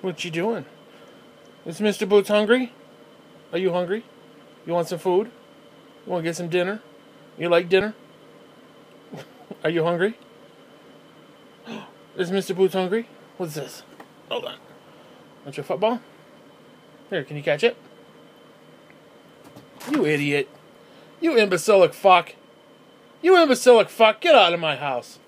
What you doing? Is Mr. Boots hungry? Are you hungry? You want some food? You want to get some dinner? You like dinner? Are you hungry? Is Mr. Boots hungry? What's this? Hold on. Want your football? There, can you catch it? You idiot. You imbecilic fuck. You imbecilic fuck. Get out of my house.